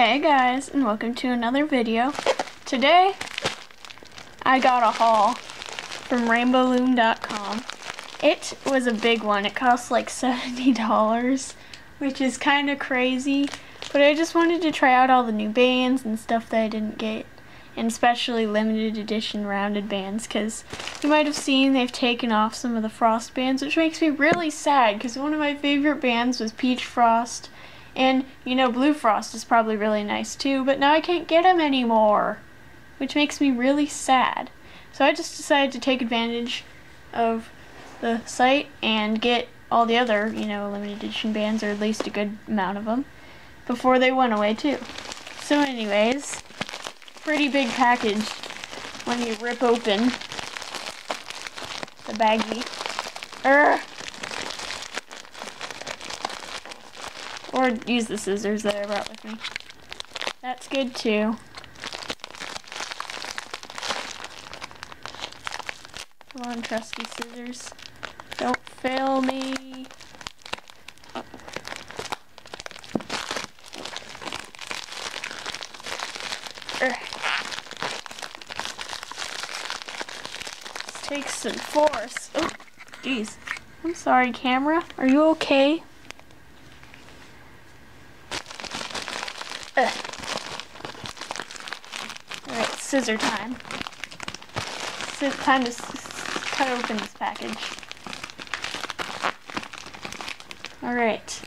Hey guys, and welcome to another video. Today, I got a haul from rainbowloom.com. It was a big one. It cost like $70, which is kind of crazy. But I just wanted to try out all the new bands and stuff that I didn't get. And especially limited edition rounded bands, because you might have seen they've taken off some of the Frost bands, which makes me really sad, because one of my favorite bands was Peach Frost. And, you know, Blue Frost is probably really nice too, but now I can't get him anymore, which makes me really sad. So I just decided to take advantage of the site and get all the other, you know, limited edition bands, or at least a good amount of them, before they went away too. So anyways, pretty big package when you rip open the baggie. Urgh. Or use the scissors that I brought with me. That's good too. Come on, trusty scissors. Don't fail me. This takes some force. Oh, jeez. I'm sorry, camera. Are you okay? Ugh. Alright, scissor time. It's time to cut open this package. Alright.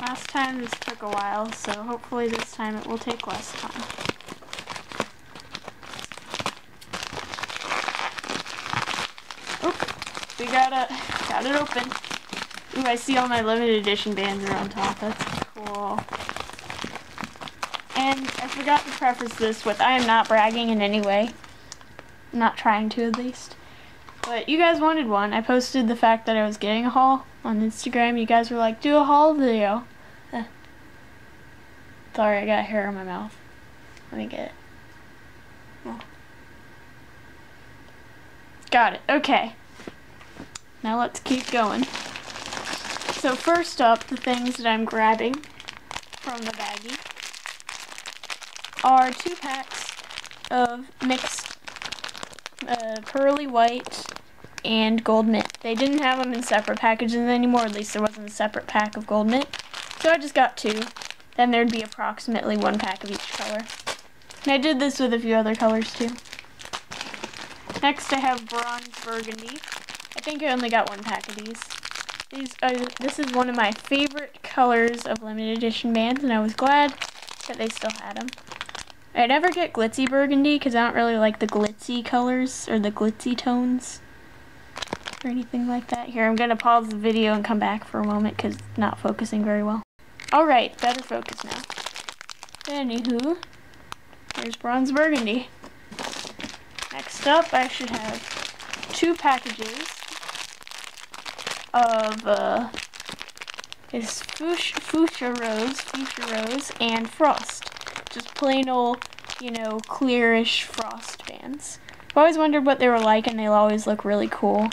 Last time this took a while, so hopefully this time it will take less time. Oop, we got it, got it open. Ooh, I see all my limited edition bands are on top. That's cool. And I forgot to preface this with I am not bragging in any way. I'm not trying to at least. But you guys wanted one. I posted the fact that I was getting a haul on Instagram. You guys were like, do a haul video. Sorry, I got hair in my mouth. Let me get it. Got it. Okay. Now let's keep going. So first up, the things that I'm grabbing from the baggie are two packs of mixed uh, pearly white and gold mint. They didn't have them in separate packages anymore, at least there wasn't a separate pack of gold mint. So I just got two. Then there'd be approximately one pack of each color. And I did this with a few other colors too. Next I have bronze burgundy. I think I only got one pack of these. These are, this is one of my favorite colors of limited edition bands, and I was glad that they still had them. I never get glitzy burgundy because I don't really like the glitzy colors or the glitzy tones or anything like that. Here, I'm going to pause the video and come back for a moment because it's not focusing very well. Alright, better focus now. Anywho, here's bronze burgundy. Next up, I should have two packages of uh, is fuchsia, fuchsia rose, fuchsia rose, and frost. Just plain old, you know, clearish frost bands. I've always wondered what they were like, and they'll always look really cool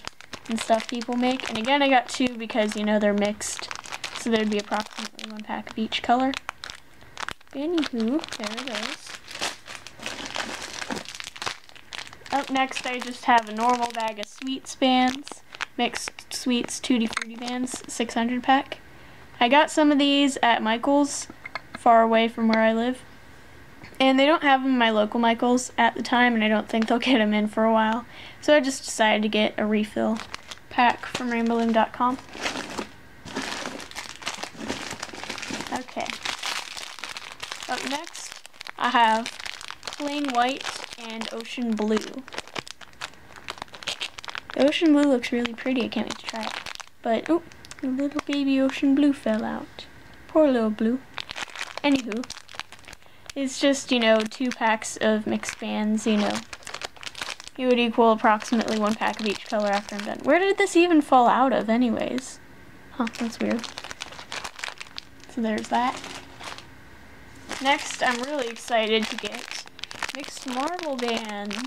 and stuff people make. And again, I got two because, you know, they're mixed, so there'd be approximately one pack of each color. Anywho, there it is. Up next, I just have a normal bag of sweet bands mixed sweets tutti frutti bands 600 pack. I got some of these at Michael's far away from where I live. And they don't have them in my local Michael's at the time, and I don't think they'll get them in for a while. So I just decided to get a refill pack from rainbowloom.com. Okay. Up next, I have plain white and ocean blue. The ocean blue looks really pretty. I can't wait to try it. But, oh, the little baby ocean blue fell out. Poor little blue. Anywho, it's just, you know, two packs of mixed bands, you know. It would equal approximately one pack of each color after I'm done. Where did this even fall out of anyways? Huh, that's weird. So there's that. Next, I'm really excited to get mixed marble bands.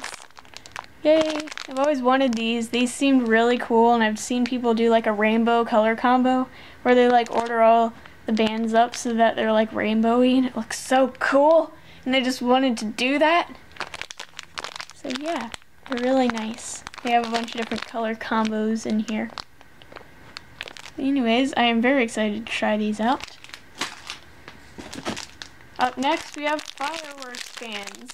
Yay! I've always wanted these. These seemed really cool, and I've seen people do like a rainbow color combo where they like order all the bands up so that they're like rainbowy and it looks so cool. And I just wanted to do that. So yeah, they're really nice. They have a bunch of different color combos in here. Anyways, I am very excited to try these out. Up next, we have fireworks fans.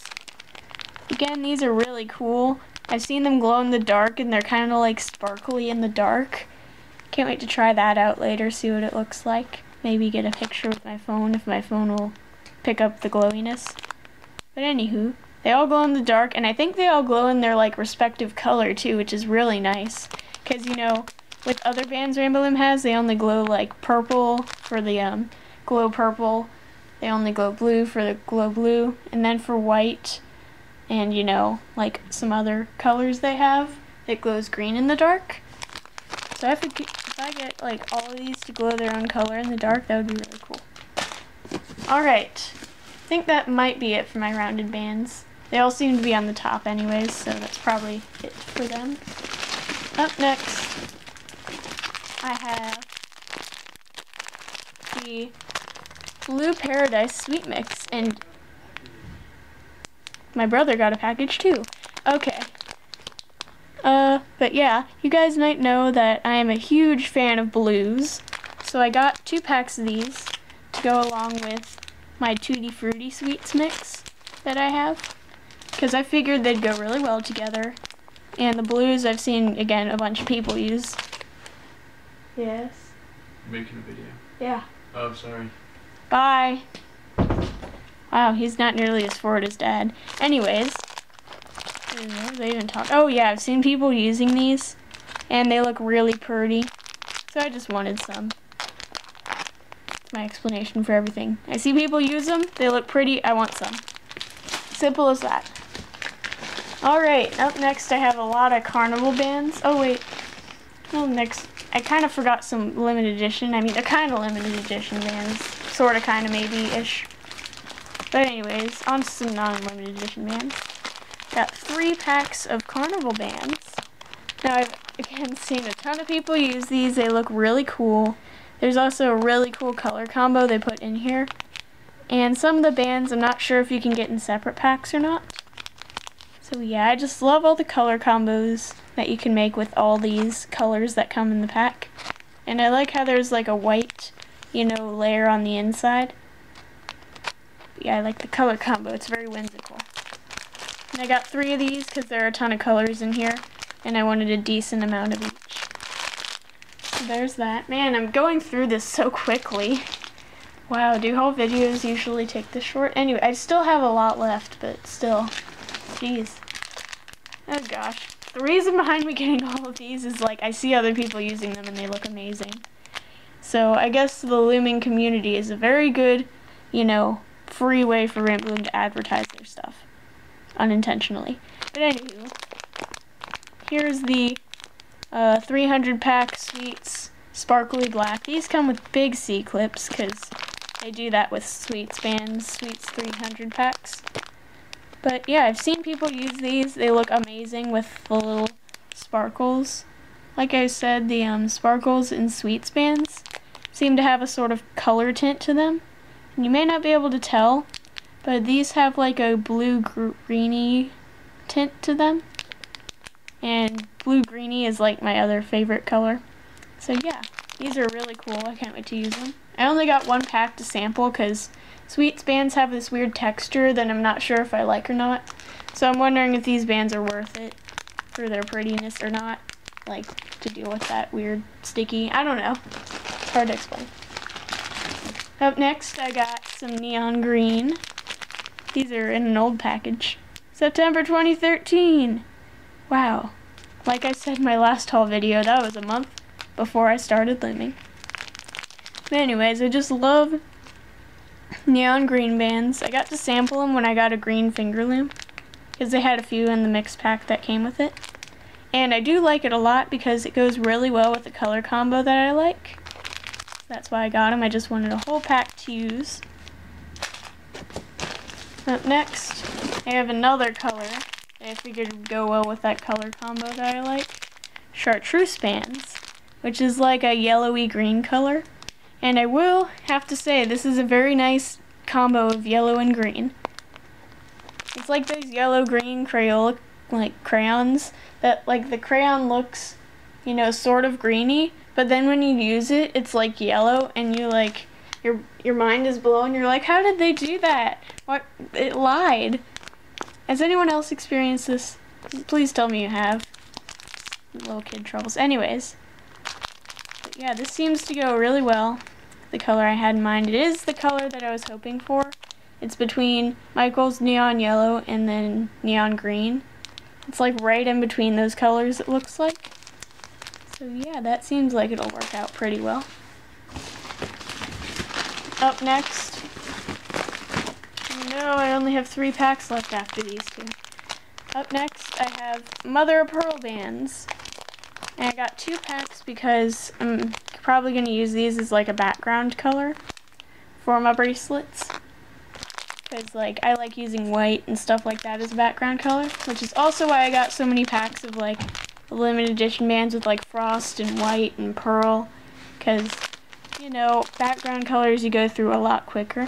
Again, these are really cool. I've seen them glow in the dark and they're kind of like sparkly in the dark. Can't wait to try that out later, see what it looks like. Maybe get a picture with my phone if my phone will pick up the glowiness. But anywho, they all glow in the dark and I think they all glow in their like respective color too, which is really nice. Cause you know, with other bands Rainbow Loom has, they only glow like purple for the um, glow purple. They only glow blue for the glow blue. And then for white, and you know, like some other colors they have, it glows green in the dark. So if, it, if I get like all of these to glow their own color in the dark, that would be really cool. Alright, I think that might be it for my rounded bands. They all seem to be on the top anyways, so that's probably it for them. Up next, I have the Blue Paradise Sweet Mix, and my brother got a package too. Okay. Uh, but yeah, you guys might know that I am a huge fan of blues. So I got two packs of these to go along with my Tutti Frutti Sweets mix that I have. Because I figured they'd go really well together. And the blues I've seen, again, a bunch of people use. Yes. Making a video. Yeah. Oh, sorry. Bye. Wow, he's not nearly as forward as dad. Anyways, they even talk. Oh yeah, I've seen people using these, and they look really pretty. So I just wanted some. My explanation for everything. I see people use them. They look pretty. I want some. Simple as that. Alright, up next I have a lot of carnival bands. Oh wait. Oh, next. I kind of forgot some limited edition. I mean, they're kind of limited edition bands. Sort of, kind of, maybe-ish. But anyways, on to some non-limited edition bands. Got three packs of carnival bands. Now I've again seen a ton of people use these. They look really cool. There's also a really cool color combo they put in here. And some of the bands I'm not sure if you can get in separate packs or not. So yeah, I just love all the color combos that you can make with all these colors that come in the pack. And I like how there's like a white, you know, layer on the inside yeah, I like the color combo. It's very whimsical. And I got three of these because there are a ton of colors in here, and I wanted a decent amount of each. So there's that. Man, I'm going through this so quickly. Wow, do haul videos usually take this short? Anyway, I still have a lot left, but still. Jeez. Oh gosh. The reason behind me getting all of these is like I see other people using them and they look amazing. So I guess the looming community is a very good, you know, free way for Loom to advertise their stuff unintentionally. But anywho, here's the uh, 300 pack Sweets Sparkly Black. These come with big C clips because they do that with Sweets bands, Sweets 300 packs. But yeah, I've seen people use these. They look amazing with the little sparkles. Like I said, the um, sparkles in Sweets bands seem to have a sort of color tint to them. You may not be able to tell, but these have like a blue-greeny tint to them. And blue-greeny is like my other favorite color. So yeah, these are really cool. I can't wait to use them. I only got one pack to sample because Sweets bands have this weird texture that I'm not sure if I like or not. So I'm wondering if these bands are worth it for their prettiness or not. Like, to deal with that weird sticky. I don't know. It's hard to explain. Up next, I got some neon green. These are in an old package. September 2013. Wow. Like I said in my last haul video, that was a month before I started looming. But anyways, I just love neon green bands. I got to sample them when I got a green finger loom because they had a few in the mix pack that came with it. And I do like it a lot because it goes really well with the color combo that I like. That's why I got them. I just wanted a whole pack to use. Up next, I have another color that I figured would go well with that color combo that I like. Chartreuse bands, which is like a yellowy green color. And I will have to say, this is a very nice combo of yellow and green. It's like those yellow-green Crayola like crayons that like the crayon looks, you know, sort of greeny, but then when you use it, it's like yellow and you like your your mind is blown. You're like, how did they do that? What it lied. Has anyone else experienced this? Please tell me you have. Little kid troubles. Anyways, yeah, this seems to go really well. The color I had in mind. It is the color that I was hoping for. It's between Michael's neon yellow and then neon green. It's like right in between those colors it looks like. So yeah, that seems like it'll work out pretty well. Up next, no, I only have three packs left after these two. Up next, I have Mother of Pearl bands. And I got two packs because I'm probably going to use these as like a background color for my bracelets. Because like I like using white and stuff like that as a background color. Which is also why I got so many packs of like limited edition bands with like frost and white and pearl. Because, you know, background colors you go through a lot quicker.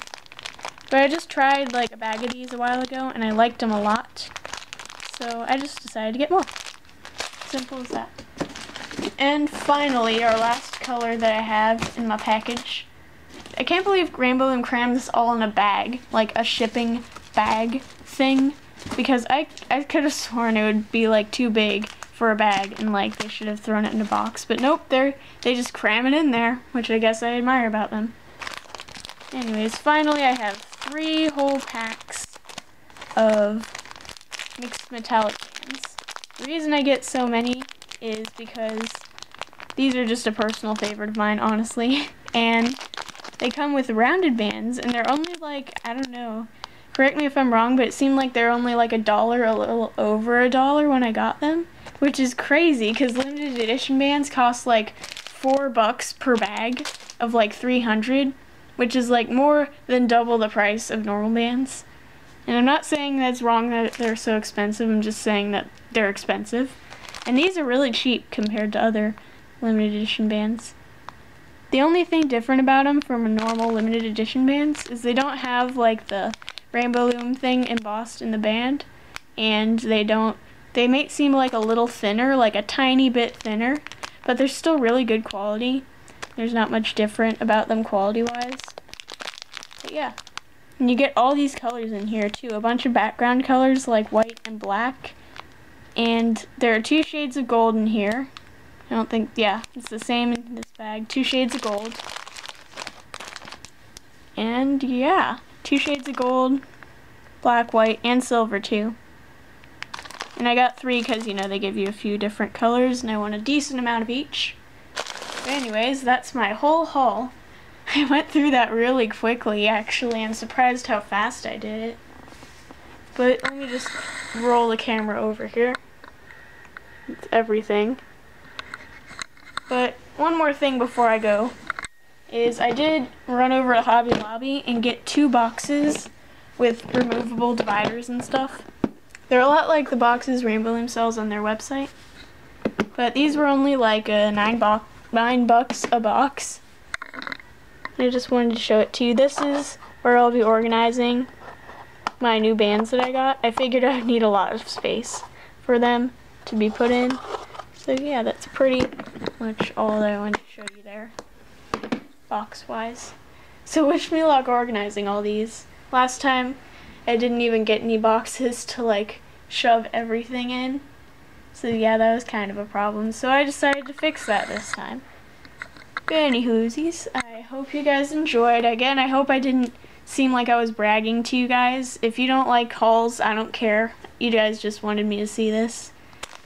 But I just tried like a bag of these a while ago and I liked them a lot. So I just decided to get more. Simple as that. And finally, our last color that I have in my package. I can't believe Rainbow Loom crammed this all in a bag, like a shipping bag thing, because I, I could have sworn it would be like too big for a bag and like they should have thrown it in a box. But nope, they're, they just cram it in there, which I guess I admire about them. Anyways, finally I have three whole packs of mixed metallic bands. The reason I get so many is because these are just a personal favorite of mine, honestly. And they come with rounded bands, and they're only like, I don't know, correct me if I'm wrong, but it seemed like they're only like a dollar, a little over a dollar when I got them. Which is crazy, because limited edition bands cost like four bucks per bag of like 300, which is like more than double the price of normal bands. And I'm not saying that's wrong that they're so expensive, I'm just saying that they're expensive. And these are really cheap compared to other limited edition bands. The only thing different about them from a normal limited edition bands is they don't have like the rainbow loom thing embossed in the band and they don't they may seem like a little thinner, like a tiny bit thinner, but they're still really good quality. There's not much different about them quality wise. But yeah. And you get all these colors in here too. A bunch of background colors like white and black. And there are two shades of gold in here. I don't think, yeah, it's the same in this bag. Two shades of gold. And yeah, two shades of gold, black, white, and silver too. And I got three because, you know, they give you a few different colors and I want a decent amount of each. But anyways, that's my whole haul. I went through that really quickly, actually. I'm surprised how fast I did it. But let me just roll the camera over here. It's everything. But one more thing before I go is I did run over to Hobby Lobby and get two boxes with removable dividers and stuff. They're a lot like the boxes Rainbow sells on their website. But these were only like nine, bo nine bucks a box. I just wanted to show it to you. This is where I'll be organizing my new bands that I got. I figured I'd need a lot of space for them to be put in. So yeah, that's pretty much all that I wanted to show you there, box-wise. So wish me luck organizing all these. Last time, I didn't even get any boxes to like shove everything in. So yeah, that was kind of a problem. So I decided to fix that this time. But anywhoosies, I hope you guys enjoyed. Again, I hope I didn't seem like I was bragging to you guys. If you don't like hauls, I don't care. You guys just wanted me to see this.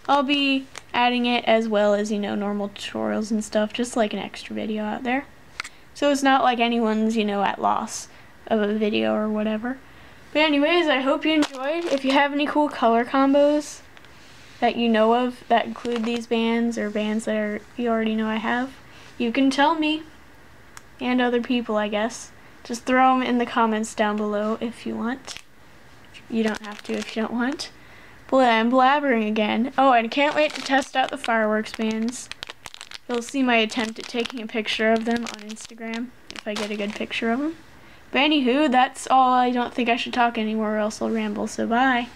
I'll be adding it as well as, you know, normal tutorials and stuff, just like an extra video out there. So it's not like anyone's, you know, at loss of a video or whatever. But anyways, I hope you enjoyed. If you have any cool color combos that you know of that include these bands or bands that are, you already know I have, you can tell me and other people, I guess. Just throw them in the comments down below if you want. You don't have to if you don't want. But I'm blabbering again. Oh, and can't wait to test out the fireworks bands. You'll see my attempt at taking a picture of them on Instagram if I get a good picture of them. But anywho, that's all. I don't think I should talk anymore or else I'll ramble, so bye.